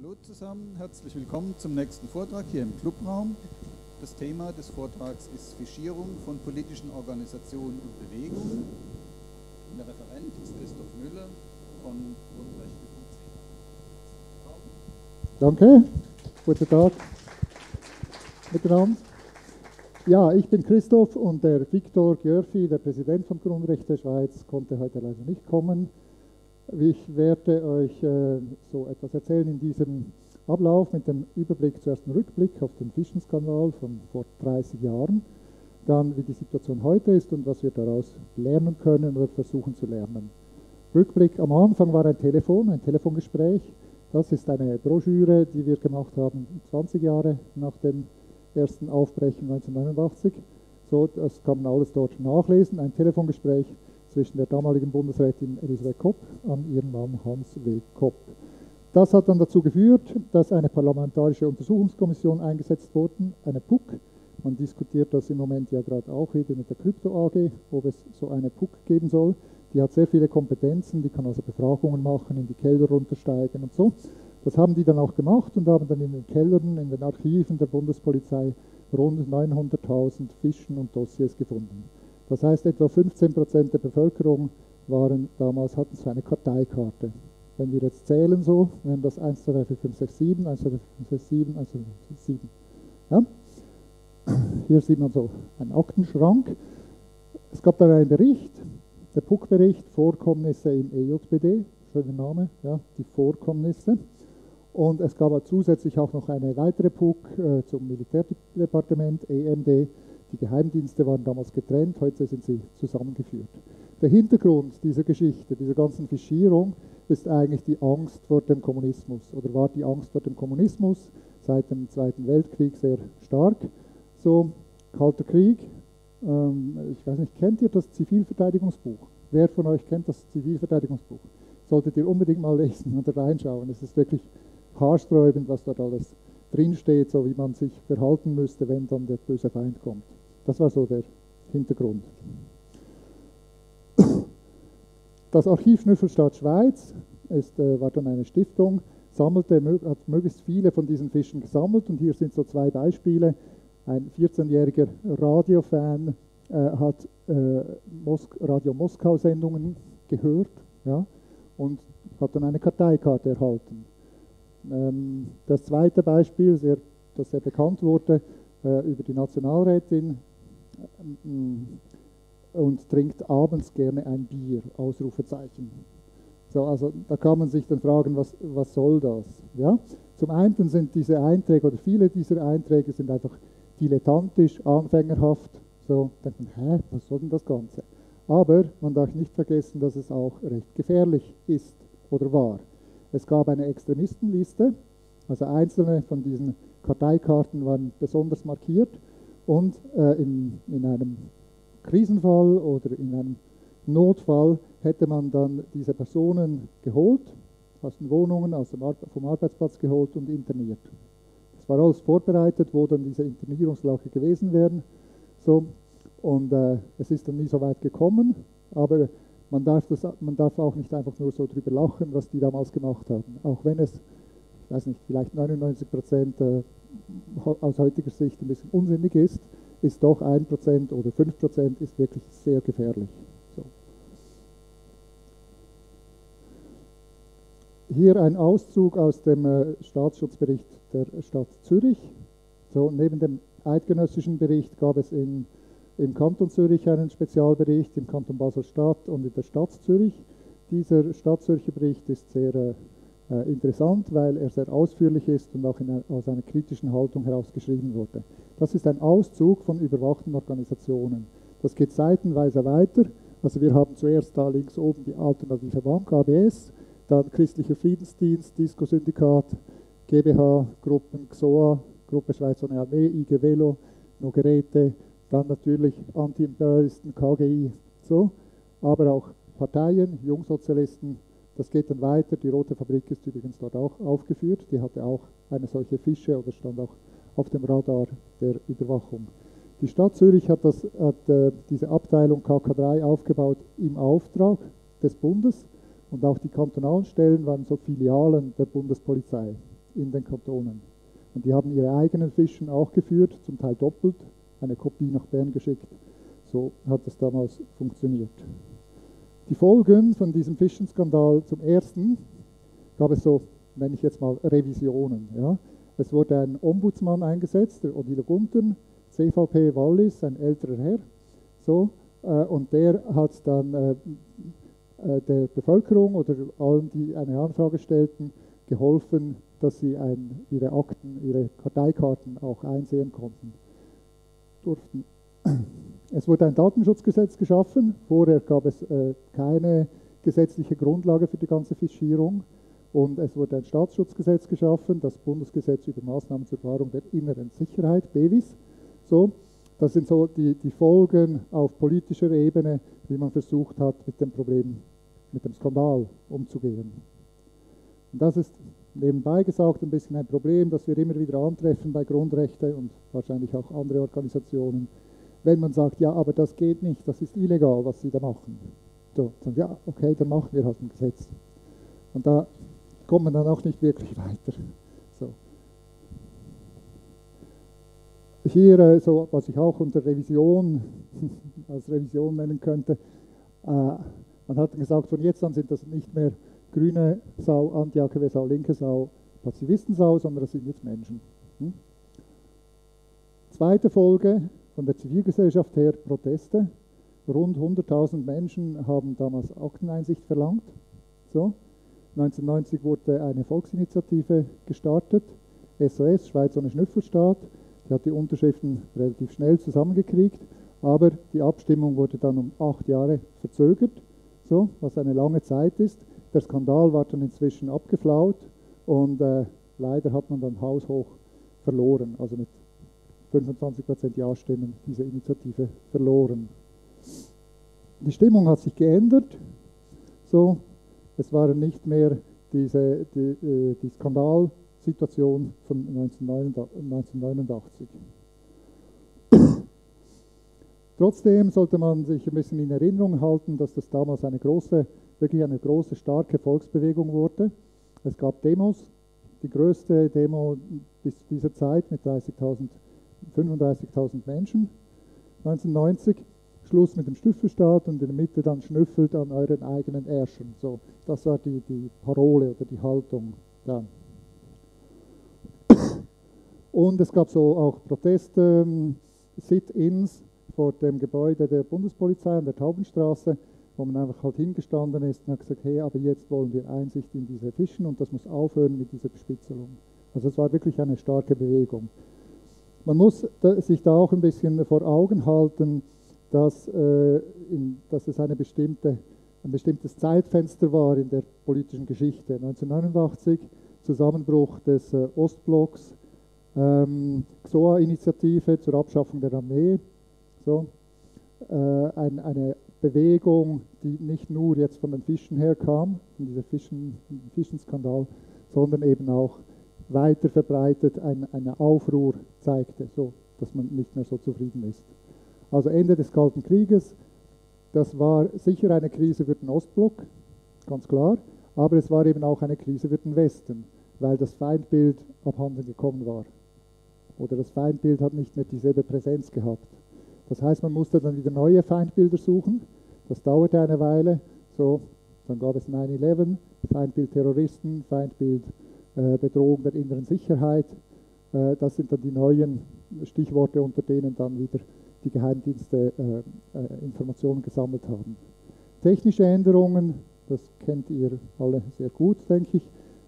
Hallo zusammen, herzlich willkommen zum nächsten Vortrag hier im Clubraum. Das Thema des Vortrags ist Fischierung von politischen Organisationen und Bewegungen. Der Referent ist Christoph Müller von Grundrechte.ch. Danke, guten Tag miteinander. Ja, ich bin Christoph und der Viktor Gjörfi, der Präsident von Grundrechte Schweiz, konnte heute leider nicht kommen. Ich werde euch äh, so etwas erzählen in diesem Ablauf mit dem Überblick, zuerst einen Rückblick auf den Fischenskandal von vor 30 Jahren, dann wie die Situation heute ist und was wir daraus lernen können oder versuchen zu lernen. Rückblick am Anfang war ein Telefon, ein Telefongespräch. Das ist eine Broschüre, die wir gemacht haben 20 Jahre nach dem ersten Aufbrechen 1989. So, das kann man alles dort nachlesen. Ein Telefongespräch zwischen der damaligen Bundesrätin Elisabeth Kopp an ihren Mann Hans W. Kopp. Das hat dann dazu geführt, dass eine parlamentarische Untersuchungskommission eingesetzt wurde, eine PUC. Man diskutiert das im Moment ja gerade auch wieder mit der Krypto AG, ob es so eine PUC geben soll. Die hat sehr viele Kompetenzen, die kann also Befragungen machen, in die Keller runtersteigen und so. Das haben die dann auch gemacht und haben dann in den Kellern, in den Archiven der Bundespolizei rund 900.000 Fischen und Dossiers gefunden. Das heißt, etwa 15 Prozent der Bevölkerung waren damals, hatten so eine Karteikarte. Wenn wir jetzt zählen so, wären das 1, 2, 3, 4, 5, 6, 7, 1, 2, 3, 4, 5, 6, 7, 1, 2, 3, 4, 7. Ja? Hier sieht man so einen Aktenschrank. Es gab dann einen Bericht, der PUC-Bericht, Vorkommnisse im EJBD, schöner Name, ja, die Vorkommnisse. Und es gab zusätzlich auch noch eine weitere PUC äh, zum Militärdepartement, EMD, die Geheimdienste waren damals getrennt, heute sind sie zusammengeführt. Der Hintergrund dieser Geschichte, dieser ganzen Fischierung, ist eigentlich die Angst vor dem Kommunismus oder war die Angst vor dem Kommunismus seit dem Zweiten Weltkrieg sehr stark. So, Kalter Krieg, ähm, ich weiß nicht, kennt ihr das Zivilverteidigungsbuch? Wer von euch kennt das Zivilverteidigungsbuch? Solltet ihr unbedingt mal lesen und reinschauen. Es ist wirklich haarsträubend, was dort alles drinsteht, so wie man sich verhalten müsste, wenn dann der böse Feind kommt. Das war so der Hintergrund. Das Archiv Schnüffelstadt Schweiz ist, äh, war dann eine Stiftung, sammelte, hat möglichst viele von diesen Fischen gesammelt und hier sind so zwei Beispiele. Ein 14-jähriger Radiofan äh, hat äh, Mos Radio Moskau-Sendungen gehört ja, und hat dann eine Karteikarte erhalten. Ähm, das zweite Beispiel, sehr, das sehr bekannt wurde, äh, über die Nationalrätin und trinkt abends gerne ein Bier, Ausrufezeichen. So, also da kann man sich dann fragen, was, was soll das? Ja? Zum einen sind diese Einträge oder viele dieser Einträge sind einfach dilettantisch, anfängerhaft. So denkt man, hä, was soll denn das Ganze? Aber man darf nicht vergessen, dass es auch recht gefährlich ist oder war. Es gab eine Extremistenliste, also einzelne von diesen Karteikarten waren besonders markiert und äh, in, in einem Krisenfall oder in einem Notfall hätte man dann diese Personen geholt, aus den Wohnungen, aus dem Ar vom Arbeitsplatz geholt und interniert. Das war alles vorbereitet, wo dann diese Internierungslager gewesen wären. So, und äh, es ist dann nie so weit gekommen, aber man darf, das, man darf auch nicht einfach nur so drüber lachen, was die damals gemacht haben. Auch wenn es, ich weiß nicht, vielleicht 99 Prozent äh, aus heutiger Sicht ein bisschen unsinnig ist, ist doch 1% oder 5% ist wirklich sehr gefährlich. So. Hier ein Auszug aus dem äh, Staatsschutzbericht der Stadt Zürich. So, neben dem eidgenössischen Bericht gab es in, im Kanton Zürich einen Spezialbericht, im Kanton Basel-Stadt und in der Stadt Zürich. Dieser Stadt Zürcher Bericht ist sehr äh, äh, interessant, weil er sehr ausführlich ist und auch in, aus einer kritischen Haltung herausgeschrieben wurde. Das ist ein Auszug von überwachten Organisationen. Das geht seitenweise weiter. Also wir haben zuerst da links oben die Alternative Bank, ABS, dann Christlicher Friedensdienst, Disco-Syndikat, GBH, Gruppen, XOA, Gruppe Schweizer Armee, IG Velo, Nogerete, dann natürlich Anti-Imperialisten, KGI, so, aber auch Parteien, Jungsozialisten, das geht dann weiter. Die Rote Fabrik ist übrigens dort auch aufgeführt. Die hatte auch eine solche Fische oder stand auch auf dem Radar der Überwachung. Die Stadt Zürich hat, das, hat äh, diese Abteilung KK3 aufgebaut im Auftrag des Bundes und auch die kantonalen Stellen waren so Filialen der Bundespolizei in den Kantonen. Und die haben ihre eigenen Fischen auch geführt, zum Teil doppelt, eine Kopie nach Bern geschickt. So hat es damals funktioniert. Die Folgen von diesem Fischenskandal zum ersten gab es so, nenne ich jetzt mal Revisionen. Ja. Es wurde ein Ombudsmann eingesetzt, der Odilo Guntern, CVP Wallis, ein älterer Herr. So, äh, und der hat dann äh, äh, der Bevölkerung oder allen, die eine Anfrage stellten, geholfen, dass sie ein, ihre Akten, ihre Karteikarten auch einsehen konnten, durften. Es wurde ein Datenschutzgesetz geschaffen. Vorher gab es äh, keine gesetzliche Grundlage für die ganze Fischierung. Und es wurde ein Staatsschutzgesetz geschaffen, das Bundesgesetz über Maßnahmen zur Wahrung der inneren Sicherheit, BEWIS. So, das sind so die, die Folgen auf politischer Ebene, wie man versucht hat, mit dem Problem, mit dem Skandal umzugehen. Und das ist nebenbei gesagt ein bisschen ein Problem, das wir immer wieder antreffen bei Grundrechte und wahrscheinlich auch andere Organisationen, wenn man sagt, ja, aber das geht nicht, das ist illegal, was Sie da machen. So, dann, ja, okay, dann machen wir halt ein Gesetz. Und da kommt man dann auch nicht wirklich weiter. So. Hier, äh, so, was ich auch unter Revision als Revision nennen könnte, äh, man hat gesagt, von jetzt an sind das nicht mehr grüne Sau, Anti-AKW-Sau, linke Sau, Pazifistensau, sondern das sind jetzt Menschen. Hm? Zweite Folge von der Zivilgesellschaft her Proteste. Rund 100.000 Menschen haben damals Akteneinsicht verlangt. So. 1990 wurde eine Volksinitiative gestartet, SOS, Schweiz ohne Schnüffelstaat. Die hat die Unterschriften relativ schnell zusammengekriegt, aber die Abstimmung wurde dann um acht Jahre verzögert, so, was eine lange Zeit ist. Der Skandal war dann inzwischen abgeflaut und äh, leider hat man dann haushoch verloren, also mit 25% Ja-Stimmen diese Initiative verloren. Die Stimmung hat sich geändert. So, es waren nicht mehr diese, die, äh, die Skandalsituation von 1989. Trotzdem sollte man sich ein bisschen in Erinnerung halten, dass das damals eine große, wirklich eine große, starke Volksbewegung wurde. Es gab Demos, die größte Demo bis zu dieser Zeit mit 30.000, 35.000 Menschen 1990. Schluss mit dem Schnüffelstaat und in der Mitte dann schnüffelt an euren eigenen Ärschen. So, das war die, die Parole oder die Haltung dann. Und es gab so auch Proteste, ähm, Sit-ins, vor dem Gebäude der Bundespolizei an der Taubenstraße, wo man einfach halt hingestanden ist und hat gesagt, hey, aber jetzt wollen wir Einsicht in diese Fischen und das muss aufhören mit dieser Bespitzelung. Also es war wirklich eine starke Bewegung. Man muss sich da auch ein bisschen vor Augen halten, dass, äh, in, dass es eine bestimmte, ein bestimmtes Zeitfenster war in der politischen Geschichte. 1989, Zusammenbruch des äh, Ostblocks, ähm, XOA-Initiative zur Abschaffung der Armee, so, äh, ein, eine Bewegung, die nicht nur jetzt von den Fischen herkam, von diesem Fischen, Fischenskandal, sondern eben auch weiter verbreitet ein, einen Aufruhr zeigte, so dass man nicht mehr so zufrieden ist. Also Ende des Kalten Krieges, das war sicher eine Krise für den Ostblock, ganz klar, aber es war eben auch eine Krise für den Westen, weil das Feindbild abhanden gekommen war. Oder das Feindbild hat nicht mehr dieselbe Präsenz gehabt. Das heißt, man musste dann wieder neue Feindbilder suchen. Das dauerte eine Weile. So, dann gab es 9-11, Feindbild Terroristen, Feindbild Bedrohung der inneren Sicherheit. Äh, das sind dann die neuen Stichworte, unter denen dann wieder die Geheimdienste äh, äh Informationen gesammelt haben. Technische Änderungen, das kennt ihr alle sehr gut, denke ich.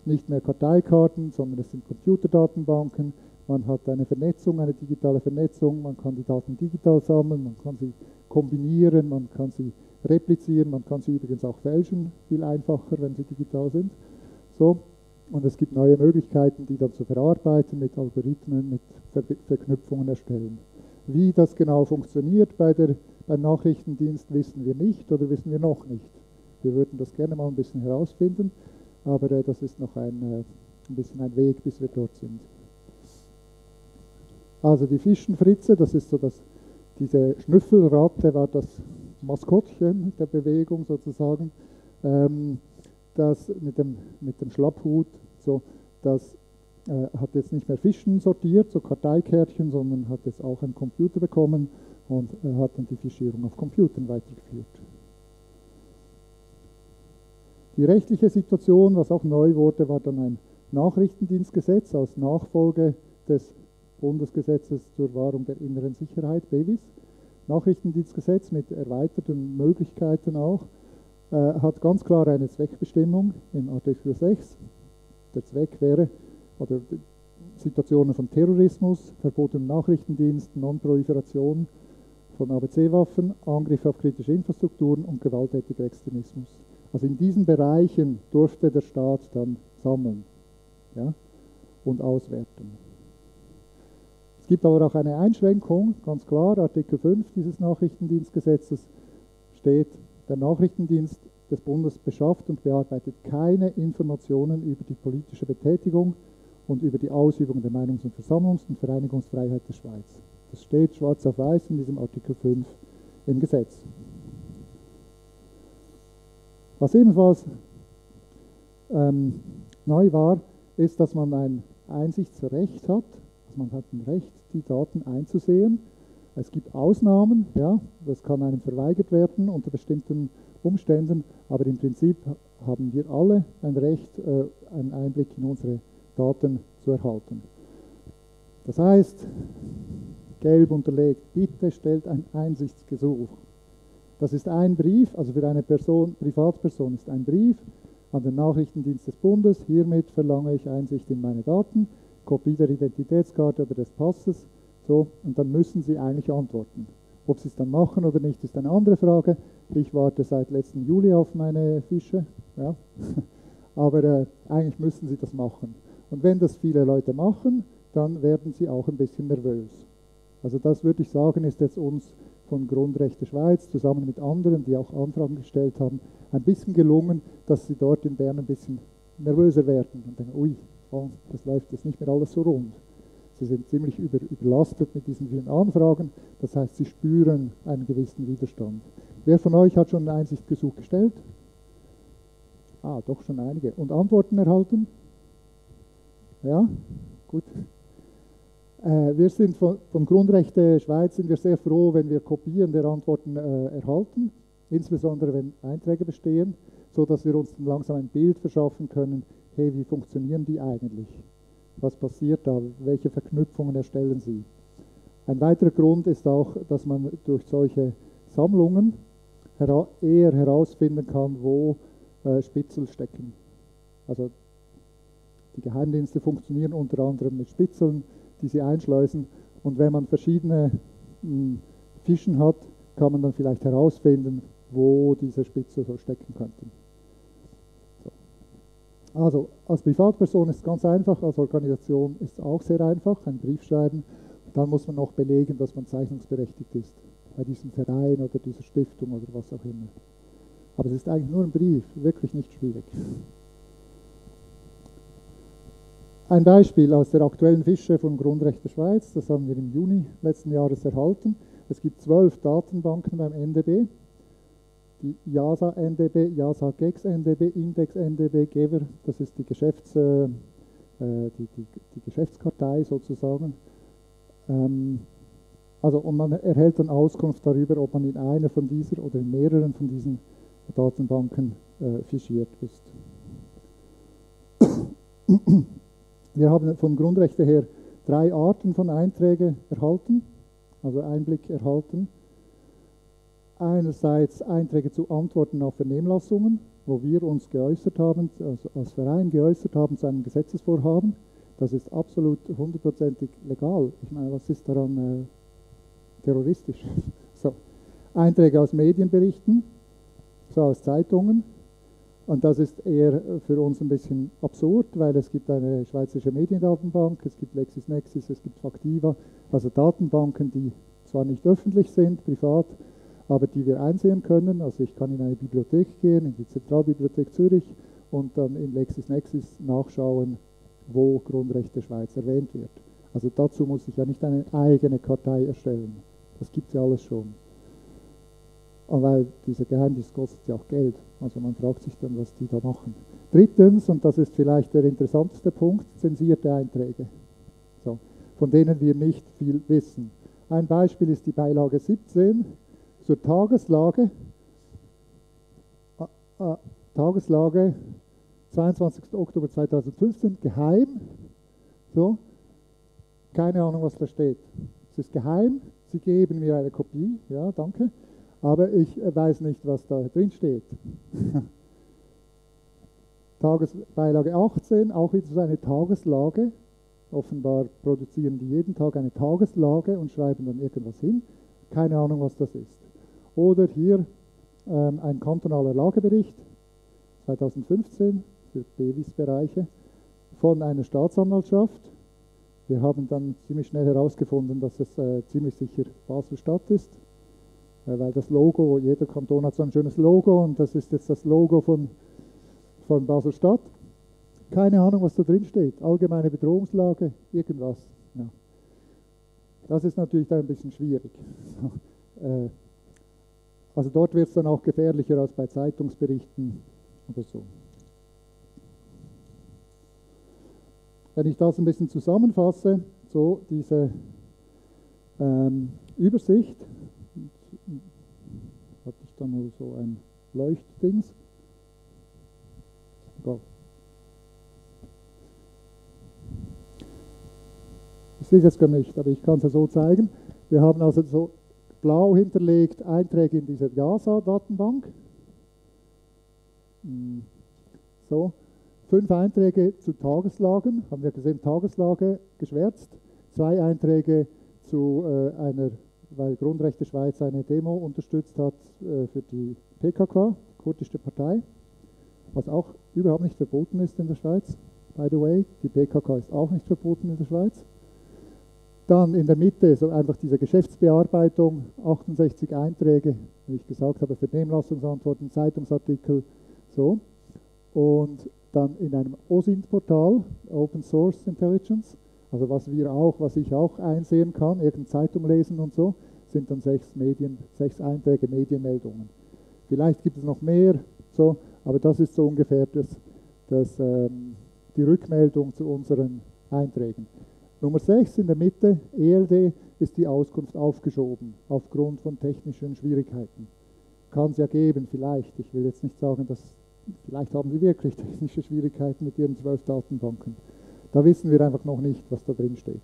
Nicht mehr Karteikarten, sondern es sind Computerdatenbanken man hat eine Vernetzung, eine digitale Vernetzung, man kann die Daten digital sammeln, man kann sie kombinieren, man kann sie replizieren, man kann sie übrigens auch fälschen, viel einfacher, wenn sie digital sind. So. Und es gibt neue Möglichkeiten, die dann zu verarbeiten, mit Algorithmen, mit Ver Verknüpfungen erstellen. Wie das genau funktioniert bei der, beim Nachrichtendienst, wissen wir nicht oder wissen wir noch nicht. Wir würden das gerne mal ein bisschen herausfinden, aber äh, das ist noch ein, äh, ein bisschen ein Weg, bis wir dort sind. Also die Fischenfritze, das ist so das, diese Schnüffelratte war das Maskottchen der Bewegung sozusagen, ähm, das mit dem, mit dem Schlapphut, so, das äh, hat jetzt nicht mehr Fischen sortiert, so Karteikärtchen, sondern hat jetzt auch einen Computer bekommen und äh, hat dann die Fischierung auf Computern weitergeführt. Die rechtliche Situation, was auch neu wurde, war dann ein Nachrichtendienstgesetz als Nachfolge des Bundesgesetzes zur Wahrung der inneren Sicherheit, BEWIS. Nachrichtendienstgesetz mit erweiterten Möglichkeiten auch, äh, hat ganz klar eine Zweckbestimmung im Artikel 6. Der Zweck wäre, oder Situationen von Terrorismus, verbotenem Nachrichtendienst, Non-Proliferation von ABC-Waffen, Angriff auf kritische Infrastrukturen und gewalttätiger Extremismus. Also in diesen Bereichen durfte der Staat dann sammeln ja, und auswerten. Es gibt aber auch eine Einschränkung, ganz klar, Artikel 5 dieses Nachrichtendienstgesetzes steht, der Nachrichtendienst des Bundes beschafft und bearbeitet keine Informationen über die politische Betätigung und über die Ausübung der Meinungs- und Versammlungs- und Vereinigungsfreiheit der Schweiz. Das steht schwarz auf weiß in diesem Artikel 5 im Gesetz. Was ebenfalls ähm, neu war, ist, dass man ein Einsichtsrecht hat. Also man hat ein Recht, die Daten einzusehen. Es gibt Ausnahmen, ja, das kann einem verweigert werden unter bestimmten Umständen, aber im Prinzip haben wir alle ein Recht, äh, einen Einblick in unsere Daten zu erhalten. Das heißt, gelb unterlegt, bitte stellt ein Einsichtsgesuch. Das ist ein Brief, also für eine Person, Privatperson ist ein Brief an den Nachrichtendienst des Bundes. Hiermit verlange ich Einsicht in meine Daten, Kopie der Identitätskarte oder des Passes. So, und dann müssen Sie eigentlich antworten. Ob Sie es dann machen oder nicht, ist eine andere Frage. Ich warte seit letzten Juli auf meine Fische. Ja. Aber äh, eigentlich müssen Sie das machen. Und wenn das viele Leute machen, dann werden sie auch ein bisschen nervös. Also das würde ich sagen, ist jetzt uns von Grundrechte Schweiz zusammen mit anderen, die auch Anfragen gestellt haben, ein bisschen gelungen, dass sie dort in Bern ein bisschen nervöser werden und denken, ui, oh, das läuft jetzt nicht mehr alles so rund. Sie sind ziemlich über, überlastet mit diesen vielen Anfragen, das heißt, sie spüren einen gewissen Widerstand. Wer von euch hat schon ein Einsichtgesuch gestellt? Ah, doch schon einige. Und Antworten erhalten? Ja, gut. Äh, wir sind von, von, Grundrechte Schweiz sind wir sehr froh, wenn wir Kopien der Antworten äh, erhalten, insbesondere wenn Einträge bestehen, so dass wir uns langsam ein Bild verschaffen können, hey, wie funktionieren die eigentlich? Was passiert da? Welche Verknüpfungen erstellen sie? Ein weiterer Grund ist auch, dass man durch solche Sammlungen hera eher herausfinden kann, wo äh, Spitzel stecken. Also die Geheimdienste funktionieren unter anderem mit Spitzeln, die sie einschleusen. Und wenn man verschiedene mh, hm, Fischen hat, kann man dann vielleicht herausfinden, wo diese Spitzel so stecken könnten. So. Also als Privatperson ist es ganz einfach, als Organisation ist es auch sehr einfach, einen Brief schreiben. Dann muss man noch belegen, dass man zeichnungsberechtigt ist bei diesem Verein oder dieser Stiftung oder was auch immer. Aber es ist eigentlich nur ein Brief, wirklich nicht schwierig. Ein Beispiel aus der aktuellen Fische von Grundrechte Schweiz, das haben wir im Juni letzten Jahres erhalten. Es gibt zwölf Datenbanken beim NDB. Die JASA NDB, JASA GEX NDB, Index NDB, Gever, das ist die, Geschäfts, äh, die, die, die, Geschäftskartei sozusagen. Ähm, also, und man erhält dann Auskunft darüber, ob man in einer von dieser oder in mehreren von diesen Datenbanken äh, fischiert ist. Wir haben von Grundrechte her drei Arten von Einträgen erhalten, also Einblick erhalten. Einerseits Einträge zu Antworten auf Vernehmlassungen, wo wir uns geäußert haben, also als Verein geäußert haben zu einem Gesetzesvorhaben. Das ist absolut hundertprozentig legal. Ich meine, was ist daran äh, terroristisch? so. Einträge aus Medienberichten, so aus Zeitungen, und das ist eher für uns ein bisschen absurd, weil es gibt eine schweizerische Mediendatenbank, es gibt LexisNexis, es gibt Factiva, also Datenbanken, die zwar nicht öffentlich sind, privat, aber die wir einsehen können. Also ich kann in eine Bibliothek gehen, in die Zentralbibliothek Zürich und dann in LexisNexis nachschauen, wo Grundrechte Schweiz erwähnt wird. Also dazu muss ich ja nicht eine eigene Kartei erstellen. Das gibt es ja alles schon. Und weil dieser Geheimdienst kostet ja auch Geld. Also man fragt sich dann, was die da machen. Drittens, und das ist vielleicht der interessanteste Punkt, zensierte Einträge, so, von denen wir nicht viel wissen. Ein Beispiel ist die Beilage 17 zur Tageslage. Ah, ah, Tageslage 22. Oktober 2015, geheim. So, keine Ahnung, was da steht. Es ist geheim. Sie geben mir eine Kopie, ja, danke. Aber ich weiß nicht, was da drin steht. Tagesbeilage 18, auch wieder so eine Tageslage. Offenbar produzieren die jeden Tag eine Tageslage und schreiben dann irgendwas hin. Keine Ahnung, was das ist. Oder hier ähm, ein kantonaler Lagebericht 2015 für BEWIS-Bereiche von einer Staatsanwaltschaft. Wir haben dann ziemlich schnell herausgefunden, dass es äh, ziemlich sicher Basel-Stadt ist, äh, weil das Logo, jeder Kanton hat so ein schönes Logo und das ist jetzt das Logo von, von Basel-Stadt. Keine Ahnung, was da drin steht. Allgemeine Bedrohungslage, irgendwas. Ja. Das ist natürlich dann ein bisschen schwierig. äh, also dort wird es dann auch gefährlicher als bei Zeitungsberichten oder so. Wenn ich das ein bisschen zusammenfasse, so diese ähm, Übersicht, hatte ich dann nur so ein Leuchtdings. Go. Ich sehe es jetzt gar nicht, aber ich kann es ja so zeigen. Wir haben also so blau hinterlegt Einträge in dieser JASA-Datenbank. Hm. So, Fünf Einträge zu Tageslagen, haben wir gesehen, Tageslage geschwärzt. Zwei Einträge zu äh, einer, weil Grundrechte Schweiz eine Demo unterstützt hat äh, für die PKK, kurdische Partei, was auch überhaupt nicht verboten ist in der Schweiz, by the way. Die PKK ist auch nicht verboten in der Schweiz. Dann in der Mitte so einfach diese Geschäftsbearbeitung, 68 Einträge, wie ich gesagt habe, Vernehmlassungsantworten, Zeitungsartikel, so. Und dann in einem OSINT-Portal, Open Source Intelligence, also was wir auch, was ich auch einsehen kann, irgendeine Zeitung lesen und so, sind dann sechs Medien, sechs Einträge Medienmeldungen. Vielleicht gibt es noch mehr, so, aber das ist so ungefähr das, das, ähm, die Rückmeldung zu unseren Einträgen. Nummer 6 in der Mitte, ELD, ist die Auskunft aufgeschoben, aufgrund von technischen Schwierigkeiten. Kann es ja geben, vielleicht. Ich will jetzt nicht sagen, dass Vielleicht haben sie wirklich technische Schwierigkeiten mit ihren zwölf Datenbanken. Da wissen wir einfach noch nicht, was da drin steht.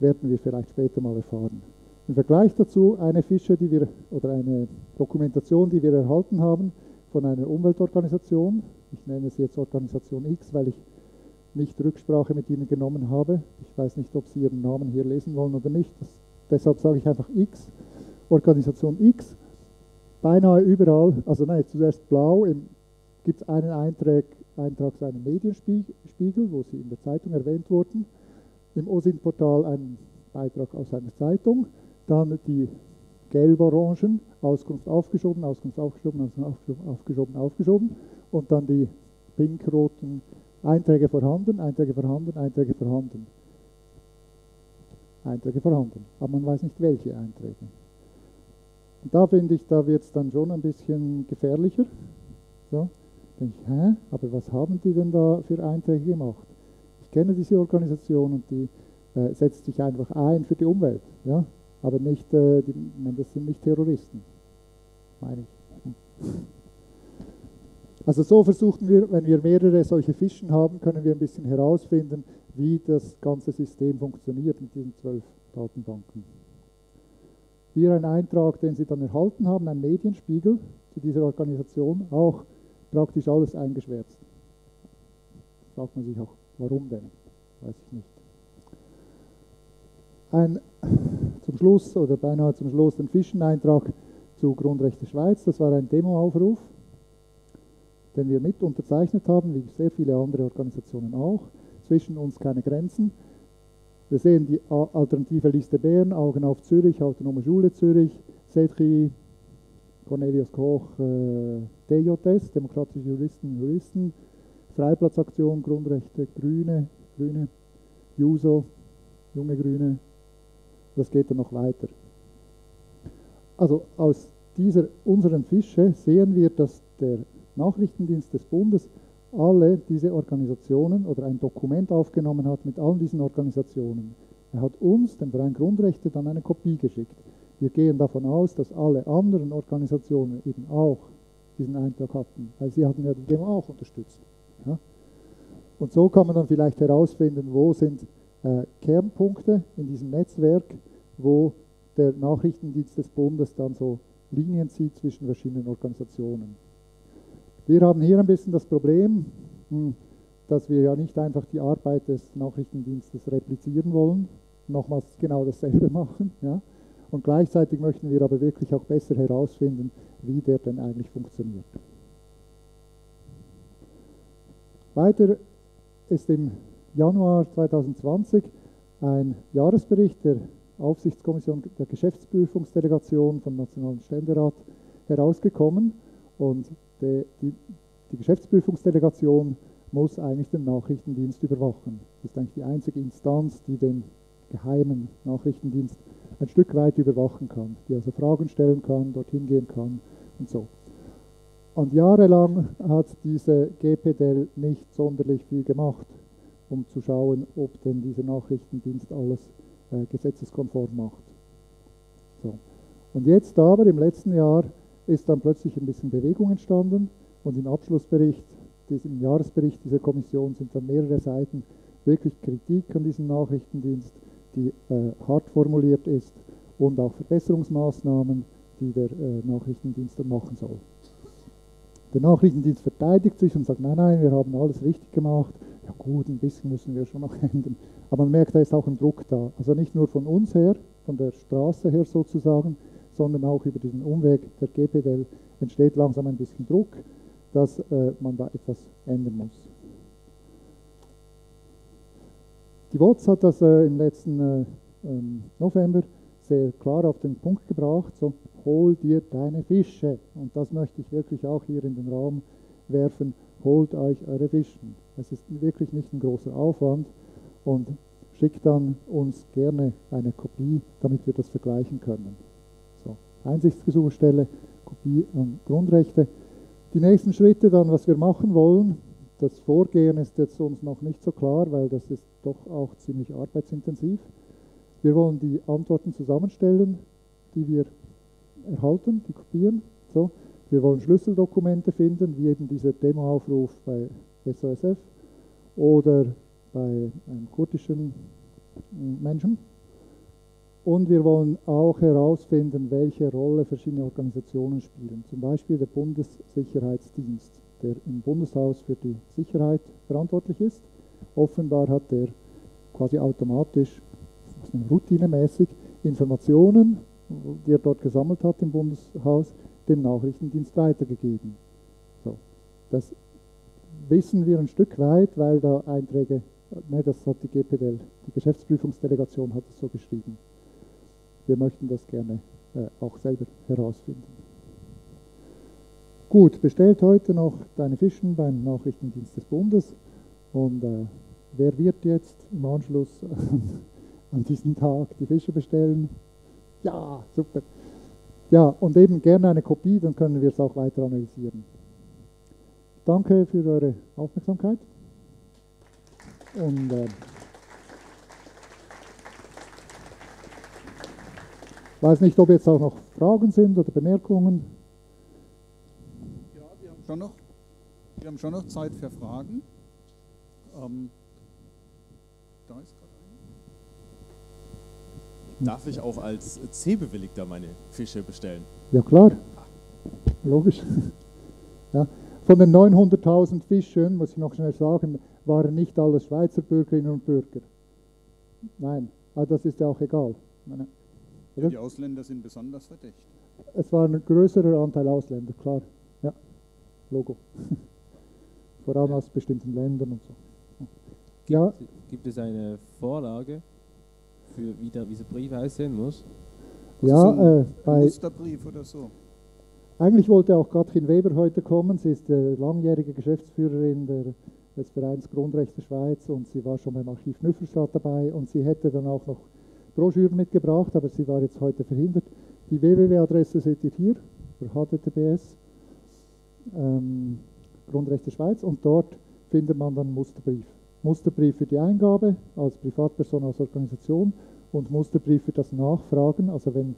Werden wir vielleicht später mal erfahren. Im Vergleich dazu eine Fische, die wir, oder eine Dokumentation, die wir erhalten haben von einer Umweltorganisation. Ich nenne sie jetzt Organisation X, weil ich nicht Rücksprache mit ihnen genommen habe. Ich weiß nicht, ob sie ihren Namen hier lesen wollen oder nicht. Das, deshalb sage ich einfach X. Organisation X. Beinahe überall, also nein, zuerst blau gibt es einen Eintrag, Eintrag zu einem Medienspiegel, wo Sie in der Zeitung erwähnt wurden. Im OSINT-Portal einen Beitrag aus einer Zeitung. Dann die gelb-orangen, Auskunft aufgeschoben, Auskunft aufgeschoben, Auskunft aufgeschoben, aufgeschoben. Und dann die pink-roten Einträge vorhanden, Einträge vorhanden, Einträge vorhanden. Einträge vorhanden. Aber man weiß nicht, welche Einträge. Und da finde ich, da wird es dann schon ein bisschen gefährlicher. So denke ich, hä, aber was haben die denn da für Einträge gemacht? Ich kenne diese Organisation und die äh, setzt sich einfach ein für die Umwelt, ja, aber nicht, äh, die, das sind nicht Terroristen, meine ich. Also so versuchen wir, wenn wir mehrere solche Fischen haben, können wir ein bisschen herausfinden, wie das ganze System funktioniert mit diesen zwölf Datenbanken. Hier ein Eintrag, den Sie dann erhalten haben, ein Medienspiegel zu dieser Organisation, auch praktisch alles eingeschwärzt. Fragt man sich auch, warum denn? Weiß ich nicht. Ein, zum Schluss oder beinahe zum Schluss ein Fischeneintrag zu Grundrechte Schweiz. Das war ein Demoaufruf, den wir mit unterzeichnet haben, wie sehr viele andere Organisationen auch. Zwischen uns keine Grenzen. Wir sehen die alternative Liste Bern, Augen auf Zürich, Autonome Schule Zürich, CETRI, Cornelius Koch, äh, DJS, Demokratische Juristen und Juristen, Freiplatzaktion, Grundrechte, Grüne, Grüne, JUSO, Junge Grüne. Das geht dann noch weiter. Also aus dieser unseren Fische sehen wir, dass der Nachrichtendienst des Bundes alle diese Organisationen oder ein Dokument aufgenommen hat mit allen diesen Organisationen. Er hat uns, dem Verein Grundrechte, dann eine Kopie geschickt. Wir gehen davon aus, dass alle anderen Organisationen eben auch diesen Eintrag hatten, weil sie hatten ja die Demo auch unterstützt. Ja? Und so kann man dann vielleicht herausfinden, wo sind äh, Kernpunkte in diesem Netzwerk, wo der Nachrichtendienst des Bundes dann so Linien zieht zwischen verschiedenen Organisationen. Wir haben hier ein bisschen das Problem, hm, dass wir ja nicht einfach die Arbeit des Nachrichtendienstes replizieren wollen, nochmals genau dasselbe machen. Ja? Und gleichzeitig möchten wir aber wirklich auch besser herausfinden, wie der denn eigentlich funktioniert. Weiter ist im Januar 2020 ein Jahresbericht der Aufsichtskommission der Geschäftsprüfungsdelegation vom Nationalen Ständerat herausgekommen und die, die, die Geschäftsprüfungsdelegation muss eigentlich den Nachrichtendienst überwachen. Das ist eigentlich die einzige Instanz, die den geheimen Nachrichtendienst ein Stück weit überwachen kann, die also Fragen stellen kann, dorthin gehen kann und so. Und jahrelang hat diese GPDL nicht sonderlich viel gemacht, um zu schauen, ob denn dieser Nachrichtendienst alles äh, gesetzeskonform macht. So. Und jetzt aber im letzten Jahr ist dann plötzlich ein bisschen Bewegung entstanden und im Abschlussbericht, im Jahresbericht dieser Kommission sind dann mehrere Seiten wirklich Kritik an diesem Nachrichtendienst, die äh, hart formuliert ist und auch Verbesserungsmaßnahmen, die der äh, Nachrichtendienst dann machen soll. Der Nachrichtendienst verteidigt sich und sagt, nein, nein, wir haben alles richtig gemacht. Ja gut, ein bisschen müssen wir schon noch ändern. Aber man merkt, da ist auch ein Druck da. Also nicht nur von uns her, von der Straße her sozusagen, sondern auch über diesen Umweg der GPDL entsteht langsam ein bisschen Druck, dass äh, man da etwas ändern muss. Die WOTS hat das äh, im letzten äh, ähm, November sehr klar auf den Punkt gebracht, so hol dir deine Fische. Und das möchte ich wirklich auch hier in den Raum werfen, holt euch eure Fischen. Es ist wirklich nicht ein großer Aufwand und schickt dann uns gerne eine Kopie, damit wir das vergleichen können. Einsichtsgesuchstelle, Kopie an Grundrechte. Die nächsten Schritte dann, was wir machen wollen, das Vorgehen ist jetzt uns noch nicht so klar, weil das ist doch auch ziemlich arbeitsintensiv. Wir wollen die Antworten zusammenstellen, die wir erhalten, die kopieren. So. Wir wollen Schlüsseldokumente finden, wie eben dieser Demoaufruf bei SOSF oder bei einem kurdischen Menschen. Und wir wollen auch herausfinden, welche Rolle verschiedene Organisationen spielen. Zum Beispiel der Bundessicherheitsdienst der im Bundeshaus für die Sicherheit verantwortlich ist. Offenbar hat er quasi automatisch, routinemäßig Informationen, die er dort gesammelt hat im Bundeshaus, dem Nachrichtendienst weitergegeben. So, das wissen wir ein Stück weit, weil da Einträge, ne, das hat die GPDL, die Geschäftsprüfungsdelegation hat es so geschrieben. Wir möchten das gerne äh, auch selber herausfinden. Gut, bestellt heute noch deine Fischen beim Nachrichtendienst des Bundes. Und äh, wer wird jetzt im Anschluss an diesen Tag die Fische bestellen? Ja, super. Ja, und eben gerne eine Kopie, dann können wir es auch weiter analysieren. Danke für eure Aufmerksamkeit. Und äh, weiß nicht, ob jetzt auch noch Fragen sind oder Bemerkungen schon noch, wir haben schon noch Zeit für Fragen. Ähm, da ist gerade. Darf ich auch als C-Bewilligter meine Fische bestellen? Ja klar, logisch. Ja. Von den 900.000 Fischen, muss ich noch schnell sagen, waren nicht alle Schweizer Bürgerinnen und Bürger. Nein, aber das ist ja auch egal. Ja, die Ausländer sind besonders verdächtig. Es war ein größerer Anteil Ausländer, klar. Logo. Vor allem aus bestimmten Ländern und so. Ja. Gibt es eine Vorlage, für wie der, dieser Brief aussehen muss? Ja, so ein äh, bei Musterbrief oder so. Eigentlich wollte auch Katrin Weber heute kommen. Sie ist äh, langjährige Geschäftsführerin der, des Vereins Grundrechte Schweiz und sie war schon beim Archiv Nüffelstadt dabei und sie hätte dann auch noch Broschüren mitgebracht, aber sie war jetzt heute verhindert. Die www-Adresse seht ihr hier, HTTPS. Ähm, Grundrecht der Schweiz und dort findet man dann Musterbrief. Musterbrief für die Eingabe als Privatperson, als Organisation und Musterbrief für das Nachfragen. Also wenn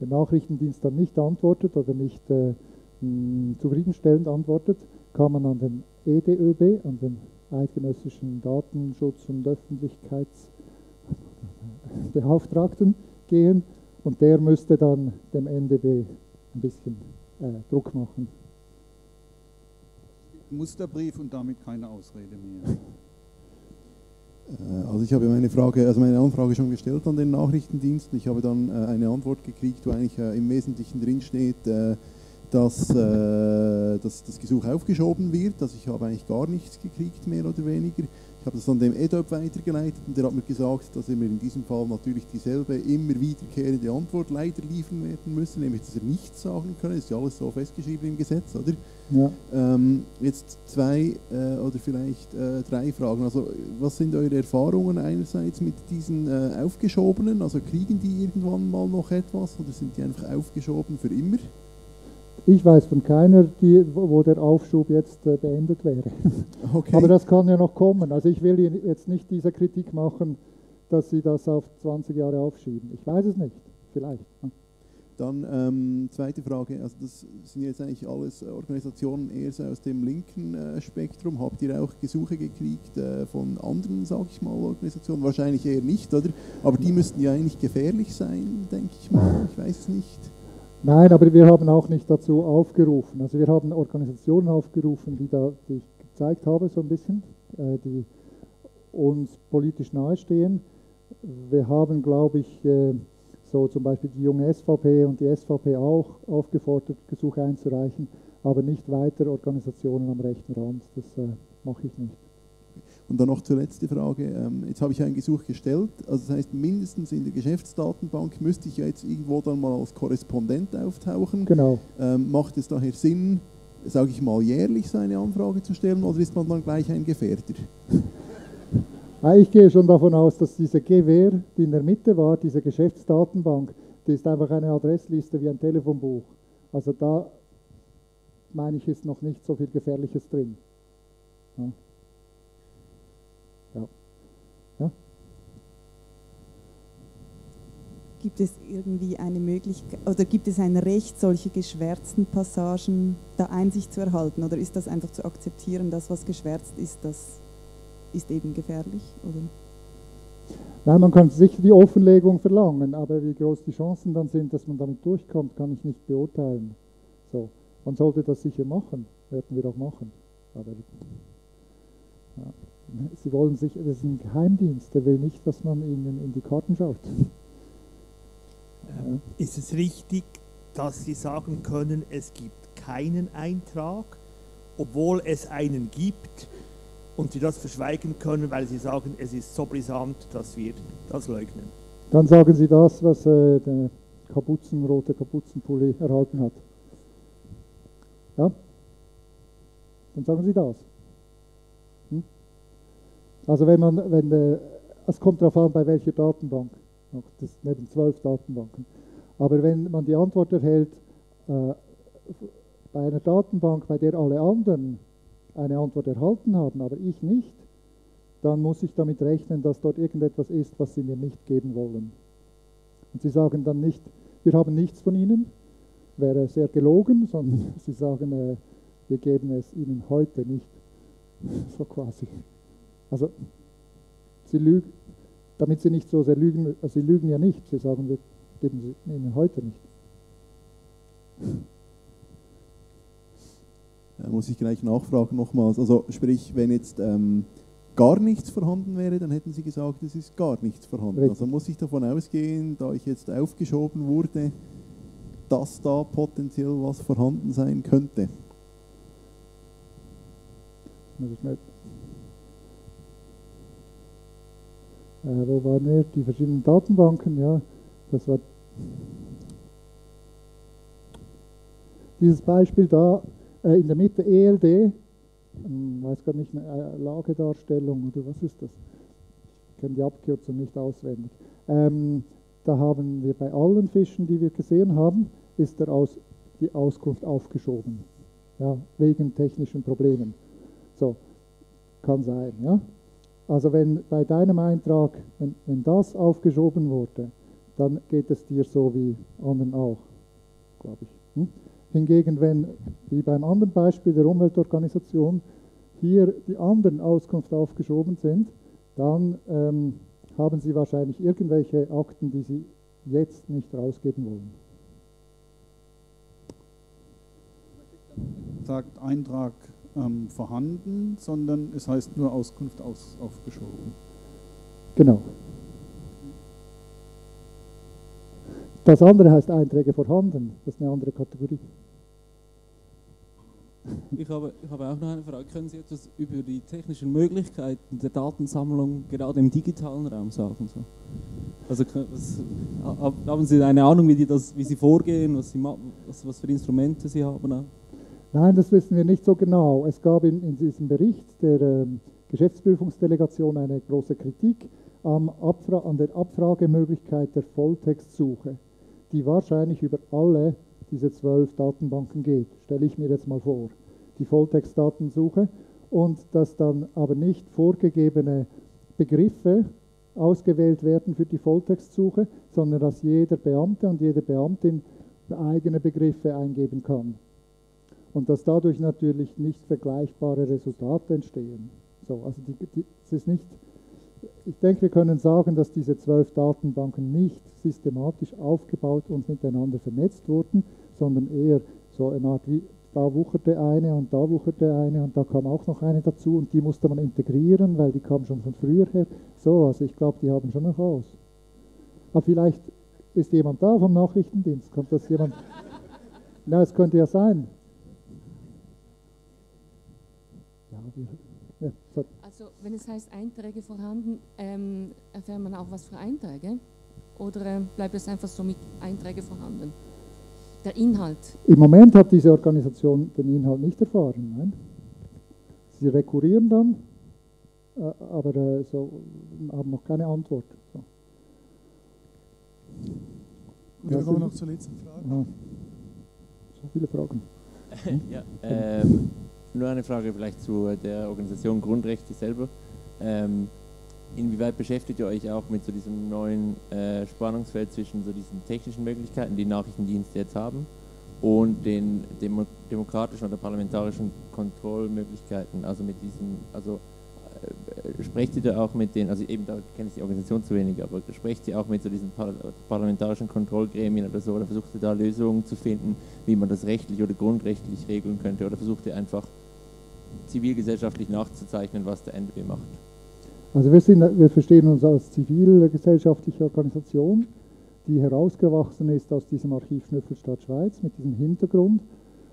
der Nachrichtendienst dann nicht antwortet oder nicht äh, mh, zufriedenstellend antwortet, kann man an den EDÖB, an den Eidgenössischen Datenschutz- und Öffentlichkeitsbeauftragten gehen und der müsste dann dem NDB ein bisschen äh, Druck machen. Musterbrief und damit keine Ausrede mehr. Äh, Also ich habe meine Frage, also meine Anfrage schon gestellt an den Nachrichtendienst. Ich habe dann äh, eine Antwort gekriegt, wo eigentlich äh, im Wesentlichen drin steht, dass, dass das Gesuch aufgeschoben wird. Also ich habe eigentlich gar nichts gekriegt, mehr oder weniger. Ich habe das dann dem EDOP weitergeleitet und der hat mir gesagt, dass er mir in diesem Fall natürlich dieselbe immer wiederkehrende Antwort leider liefern werden müsse, nämlich dass er nichts sagen. Das ist ja alles so festgeschrieben im Gesetz, oder? Ja. Ähm, jetzt zwei äh, oder vielleicht äh, drei Fragen. Also, was sind eure Erfahrungen einerseits mit diesen äh, aufgeschobenen? Also, kriegen die irgendwann mal noch etwas oder sind die einfach aufgeschoben für immer? Ich weiß von keiner, die, wo der Aufschub jetzt äh, beendet wäre. Okay. Aber das kann ja noch kommen. Also ich will jetzt nicht diese Kritik machen, dass Sie das auf 20 Jahre aufschieben. Ich weiß es nicht. Vielleicht. ja. Dann ähm, zweite Frage. Also, das sind jetzt eigentlich alles Organisationen eher so aus dem linken äh, Spektrum. Habt ihr auch Gesuche gekriegt äh, von anderen, sage ich mal, Organisationen? Wahrscheinlich eher nicht, oder? Aber die müssten ja eigentlich gefährlich sein, denke ich mal. Ich weiß es nicht. Nein, aber wir haben auch nicht dazu aufgerufen. Also wir haben Organisationen aufgerufen, die, da, die ich gezeigt habe, so ein bisschen, äh, die uns politisch nahestehen. Wir haben, glaube ich, äh, so zum Beispiel die junge SVP und die SVP auch aufgefordert, Gesuche einzureichen, aber nicht weiter Organisationen am rechten Rand. Das äh, mache ich nicht. Und dann noch zur letzten Frage. Ähm, jetzt habe ich ein Gesuch gestellt. Also das heißt, mindestens in der Geschäftsdatenbank müsste ich ja jetzt irgendwo dann mal als Korrespondent auftauchen. Genau. Ähm, macht es daher Sinn, sage ich mal, jährlich so eine Anfrage zu stellen oder ist man dann gleich ein Gefährder? Ah, Ich gehe schon davon aus, dass diese GWR, die in der Mitte war, diese Geschäftsdatenbank, die ist einfach eine Adressliste wie ein Telefonbuch. Also da meine ich, ist noch nicht so viel Gefährliches drin. Ja. ja. Gibt es irgendwie eine Möglichkeit oder gibt es ein Recht, solche geschwärzten Passagen da Einsicht zu erhalten? Oder ist das einfach zu akzeptieren, dass was geschwärzt ist, das ist eben gefährlich? Oder? Nein, man kann sicher die Offenlegung verlangen, aber wie groß die Chancen dann sind, dass man damit durchkommt, kann ich nicht beurteilen. So, man sollte das sicher machen, werden wir auch machen. Aber ja, Sie wollen sich, das ist ein Geheimdienst, der will nicht, dass man ihnen in die Karten schaut. Ähm, Ist es richtig, dass Sie sagen können, es gibt keinen Eintrag, obwohl es einen gibt und Sie das verschweigen können, weil Sie sagen, es ist so brisant, dass wir das leugnen? Dann sagen Sie das, was äh, der Kapuzenrote Kapuzenpulli erhalten hat. Ja? Dann sagen Sie das. Hm? Also wenn man, wenn, äh, es kommt darauf an, bei welcher Datenbank. Noch, Das neben zwölf Datenbanken. Aber wenn man die Antwort erhält, äh, bei einer Datenbank, bei der alle anderen eine Antwort erhalten haben, aber ich nicht, dann muss ich damit rechnen, dass dort irgendetwas ist, was sie mir nicht geben wollen. Und sie sagen dann nicht, wir haben nichts von ihnen, wäre sehr gelogen, sondern sie sagen, äh, wir geben es ihnen heute nicht. So quasi. Also, sie lügen, damit sie nicht so sehr lügen, also sie lügen ja nicht, sie sagen, wir geben sie ihnen heute nicht. Da muss ich gleich nachfragen nochmals. Also sprich, wenn jetzt ähm, gar nichts vorhanden wäre, dann hätten Sie gesagt, es ist gar nichts vorhanden. Richtig. Also muss ich davon ausgehen, da ich jetzt aufgeschoben wurde, dass da potenziell was vorhanden sein könnte. Muss ich schnell- wo waren wir? Die verschiedenen Datenbanken, ja. Das war dieses Beispiel da äh, in der Mitte ELD, hm, weiß gar nicht, eine äh, Lagedarstellung oder was ist das? Ich kenne die Abkürzung nicht auswendig. Ähm, da haben wir bei allen Fischen, die wir gesehen haben, ist der Aus, die Auskunft aufgeschoben. ja, wegen technischen Problemen. So, kann sein, ja. Also wenn bei deinem Eintrag, wenn, wenn das aufgeschoben wurde, dann geht es dir so wie anderen auch, glaube ich. Hm? Hingegen, wenn, wie beim anderen Beispiel der Umweltorganisation, hier die anderen Auskunft aufgeschoben sind, dann ähm, haben Sie wahrscheinlich irgendwelche Akten, die Sie jetzt nicht rausgeben wollen. Sagt Eintrag ähm, vorhanden, sondern es heißt nur Auskunft aus, aufgeschoben. Genau. Das andere heißt Einträge vorhanden. Das ist eine andere Kategorie. Ich habe, ich habe auch noch eine Frage. Können Sie etwas über die technischen Möglichkeiten der Datensammlung gerade im digitalen Raum sagen? So? Also was, haben Sie eine Ahnung, wie, die das, wie Sie vorgehen, was, Sie, was, was für Instrumente Sie haben? Nein, das wissen wir nicht so genau. Es gab in, in diesem Bericht der äh, Geschäftsprüfungsdelegation eine große Kritik an der Abfragemöglichkeit der Volltextsuche, die wahrscheinlich über alle diese zwölf Datenbanken geht, stelle ich mir jetzt mal vor, die Volltextdatensuche und dass dann aber nicht vorgegebene Begriffe ausgewählt werden für die Volltextsuche, sondern dass jeder Beamte und jede Beamtin eigene Begriffe eingeben kann. Und dass dadurch natürlich nicht vergleichbare Resultate entstehen. So, also die, die, es ist nicht, ich denke, wir können sagen, dass diese zwölf Datenbanken nicht systematisch aufgebaut und miteinander vernetzt wurden, sondern eher so eine Art wie, da wucherte eine und da wucherte eine und da kam auch noch eine dazu und die musste man integrieren, weil die kam schon von früher her. So, also ich glaube, die haben schon noch aus. Aber vielleicht ist jemand da vom Nachrichtendienst, kommt das jemand? Na, es könnte ja sein. Ja, wir, ja, so. Also, wenn es heißt Einträge vorhanden, ähm, erfährt man auch was für Einträge? Oder äh, bleibt es einfach so mit Einträge vorhanden? Der Inhalt? Im Moment hat diese Organisation den Inhalt nicht erfahren. Nein. Sie rekurrieren dann, äh, aber äh, so, haben noch keine Antwort. So. Wir kommen noch zur letzten Frage. Ja. So viele Fragen. ja, ähm, nur eine Frage vielleicht zu der Organisation Grundrechte selber. Ähm, inwieweit beschäftigt ihr euch auch mit so diesem neuen äh, Spannungsfeld zwischen so diesen technischen Möglichkeiten, die Nachrichtendienste jetzt haben, und den Demo demokratischen oder parlamentarischen Kontrollmöglichkeiten? Also mit diesen, also äh, sprecht ihr da auch mit den, also eben da kenne ich die Organisation zu wenig, aber sprecht ihr auch mit so diesen par parlamentarischen Kontrollgremien oder so, oder versucht ihr da Lösungen zu finden, wie man das rechtlich oder grundrechtlich regeln könnte, oder versucht ihr einfach zivilgesellschaftlich nachzuzeichnen, was der NDB macht? Also wir, sind, wir verstehen uns als zivilgesellschaftliche Organisation, die herausgewachsen ist aus diesem Archiv Schnüffelstadt Schweiz mit diesem Hintergrund.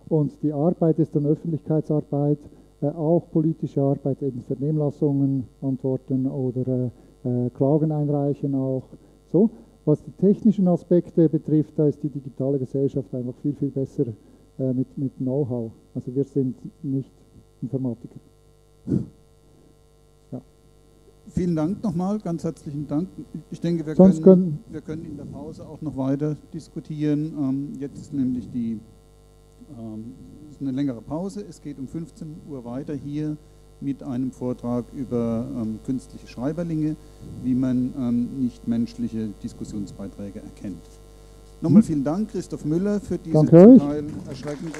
Und die Arbeit ist dann Öffentlichkeitsarbeit, äh, auch politische Arbeit, eben Vernehmlassungen antworten oder äh, Klagen einreichen auch. So. Was die technischen Aspekte betrifft, da ist die digitale Gesellschaft einfach viel, viel besser äh, mit, mit Know-how. Also wir sind nicht Informatiker. Vielen Dank nochmal, ganz herzlichen Dank. Ich denke, wir können, können, wir können in der Pause auch noch weiter diskutieren. Ähm, jetzt ist nämlich die ähm, ist eine längere Pause. Es geht um 15 Uhr weiter hier mit einem Vortrag über ähm, künstliche Schreiberlinge, wie man ähm, nichtmenschliche Diskussionsbeiträge erkennt. Nochmal hm? vielen Dank, Christoph Müller, für diese zum Teil erschreckenden